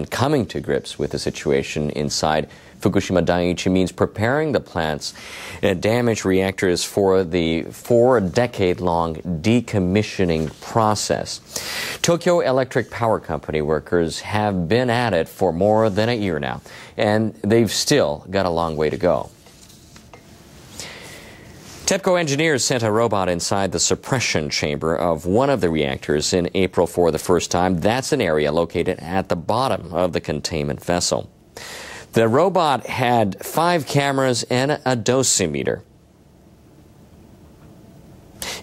and coming to grips with the situation inside Fukushima Daiichi means preparing the plant's uh, damaged reactors for the four decade long decommissioning process. Tokyo Electric Power Company workers have been at it for more than a year now, and they've still got a long way to go. TEPCO engineers sent a robot inside the suppression chamber of one of the reactors in April for the first time. That's an area located at the bottom of the containment vessel. The robot had five cameras and a dosimeter.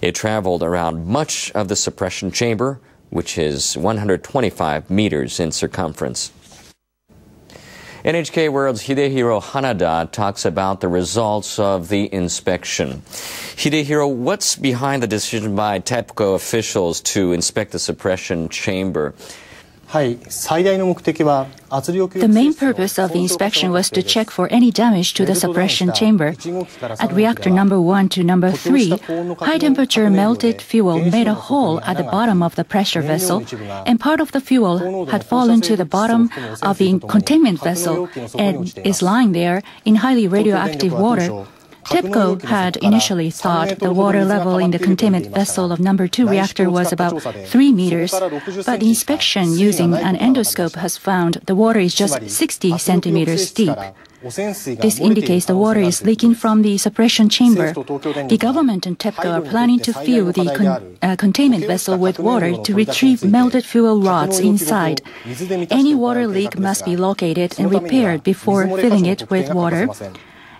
It traveled around much of the suppression chamber, which is 125 meters in circumference. NHK World's Hidehiro Hanada talks about the results of the inspection. Hidehiro, what's behind the decision by TEPCO officials to inspect the suppression chamber? The main purpose of the inspection was to check for any damage to the suppression chamber. At reactor number 1 to number 3, high temperature melted fuel made a hole at the bottom of the pressure vessel, and part of the fuel had fallen to the bottom of the containment vessel and is lying there in highly radioactive water. TEPCO had initially thought the water level in the containment vessel of number 2 reactor was about 3 meters, but the inspection using an endoscope has found the water is just 60 centimeters deep. This indicates the water is leaking from the suppression chamber. The government and TEPCO are planning to fill the con uh, containment vessel with water to retrieve melted fuel rods inside. Any water leak must be located and repaired before filling it with water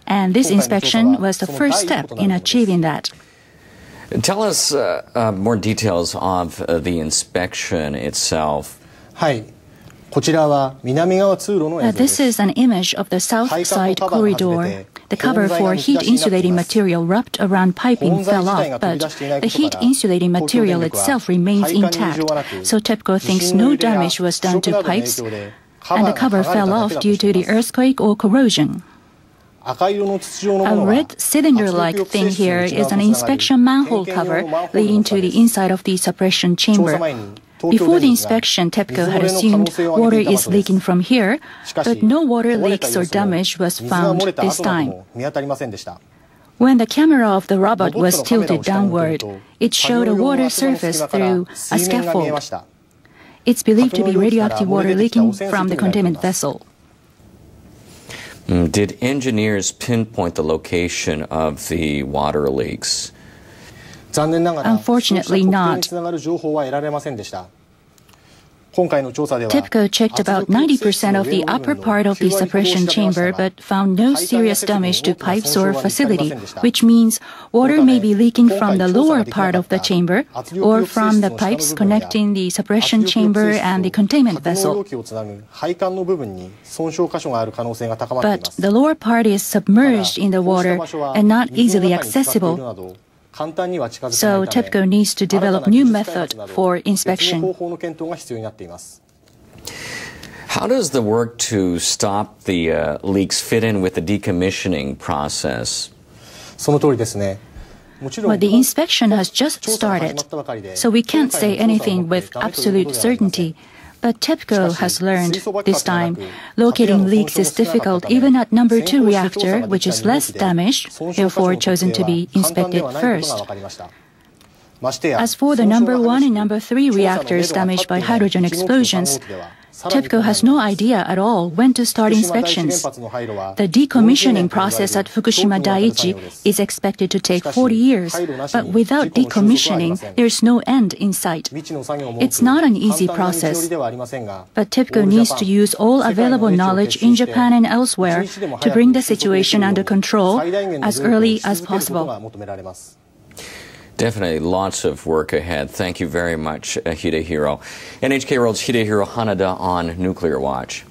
and this inspection was the first step in achieving that. Tell us uh, uh, more details of uh, the inspection itself. Uh, this is an image of the south side corridor. The cover for heat insulating material wrapped around piping fell off, but the heat insulating material itself remains intact. So TEPCO thinks no damage was done to pipes, and the cover fell off due to the earthquake or corrosion. A red cylinder-like thing here is an inspection manhole cover leading to the inside of the suppression chamber. Before the inspection, TEPCO had assumed water is leaking from here, but no water leaks or damage was found this time. When the camera of the robot was tilted downward, it showed a water surface through a scaffold. It's believed to be radioactive water leaking from the containment vessel. Mm, did engineers pinpoint the location of the water leaks? Unfortunately not. TEPCO checked about 90% of the upper part of the suppression chamber but found no serious damage to pipes or facility, which means water may be leaking from the lower part of the chamber or from the pipes connecting the suppression chamber and the containment vessel. But the lower part is submerged in the water and not easily accessible. So TEPCO needs to develop new method for inspection. How does the work to stop the uh, leaks fit in with the decommissioning process? Well, the inspection has just started, so we can't say anything with absolute certainty. But TEPCO has learned this time locating leaks is difficult even at number 2 reactor, which is less damaged, therefore chosen to be inspected first. As for the number 1 and number 3 reactors damaged by hydrogen explosions, TEPCO has no idea at all when to start inspections. The decommissioning process at Fukushima Daiichi is expected to take 40 years, but without decommissioning, there's no end in sight. It's not an easy process, but TEPCO needs to use all available knowledge in Japan and elsewhere to bring the situation under control as early as possible. Definitely lots of work ahead. Thank you very much, uh, Hidehiro. NHK World's Hidehiro Hanada on Nuclear Watch.